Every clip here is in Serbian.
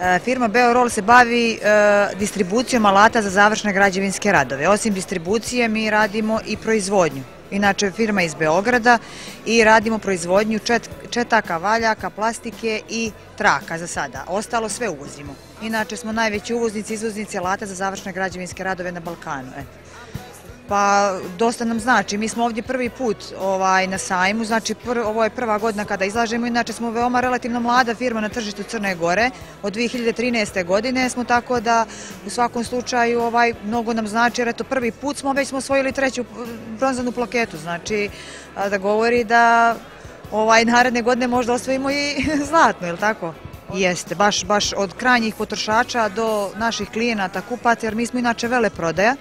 E, Firma Beorol se bavi e, distribucijom alata za završne građevinske radove. Osim distribucije mi radimo i proizvodnju. Inače, firma iz Beograda i radimo proizvodnju čet, četaka, valjaka, plastike i traka za sada. Ostalo sve uvozimo. Inače smo najveći uvoznici, izvoznici alata za završne građevinske radove na Balkanu. Pa dosta nam znači, mi smo ovdje prvi put ovaj, na sajmu, znači ovo je prva godina kada izlažemo, inače smo veoma relativno mlada firma na tržištu Crne Gore, od 2013. godine smo tako da u svakom slučaju ovaj, mnogo nam znači, jer eto prvi put smo, već smo osvojili treću bronzanu plaketu, znači da govori da ovaj, naredne godine možda osvojimo i zlatno, je li tako? Jeste, baš, baš od krajnjih potrošača do naših klijenata, kupaca, jer mi smo inače vele prodaja,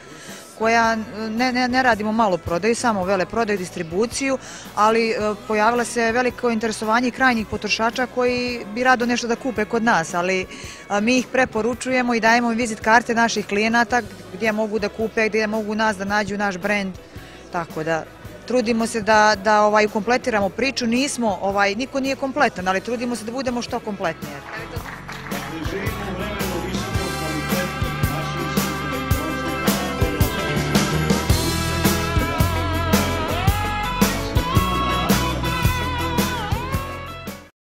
koja ne, ne, ne radimo malo prodaju, samo vele prodaju, distribuciju, ali e, pojavila se veliko interesovanje krajnjih potrošača koji bi rado nešto da kupe kod nas, ali mi ih preporučujemo i dajemo im vizit karte naših klijenata gdje mogu da kupe, gdje mogu nas da nađu naš brend, tako da trudimo se da, da ovaj, kompletiramo priču, nismo, ovaj, niko nije kompletan, ali trudimo se da budemo što kompletnije.